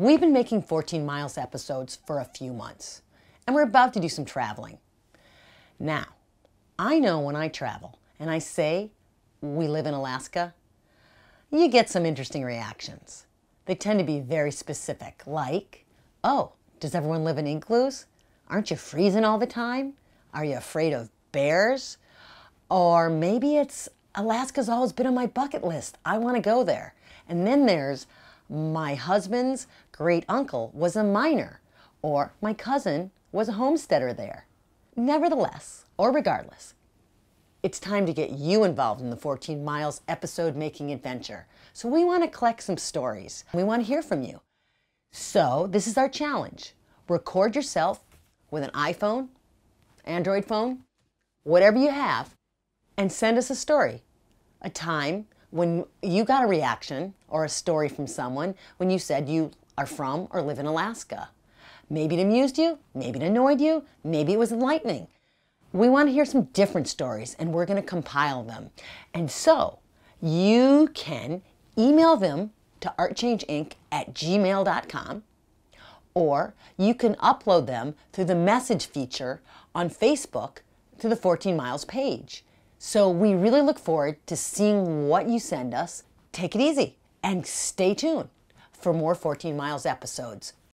We've been making 14 Miles episodes for a few months, and we're about to do some traveling. Now, I know when I travel and I say we live in Alaska, you get some interesting reactions. They tend to be very specific, like, oh, does everyone live in igloos? Aren't you freezing all the time? Are you afraid of bears? Or maybe it's Alaska's always been on my bucket list. I want to go there. And then there's my husband's great uncle was a miner, or my cousin was a homesteader there. Nevertheless, or regardless, it's time to get you involved in the 14 Miles episode making adventure. So we want to collect some stories. We want to hear from you. So this is our challenge. Record yourself with an iPhone, Android phone, whatever you have, and send us a story. A time when you got a reaction or a story from someone when you said you are from or live in Alaska. Maybe it amused you, maybe it annoyed you, maybe it was enlightening. We want to hear some different stories and we're going to compile them. And so you can email them to artchangeinc at gmail.com or you can upload them through the message feature on Facebook to the 14 Miles page. So we really look forward to seeing what you send us. Take it easy and stay tuned for more 14 Miles episodes.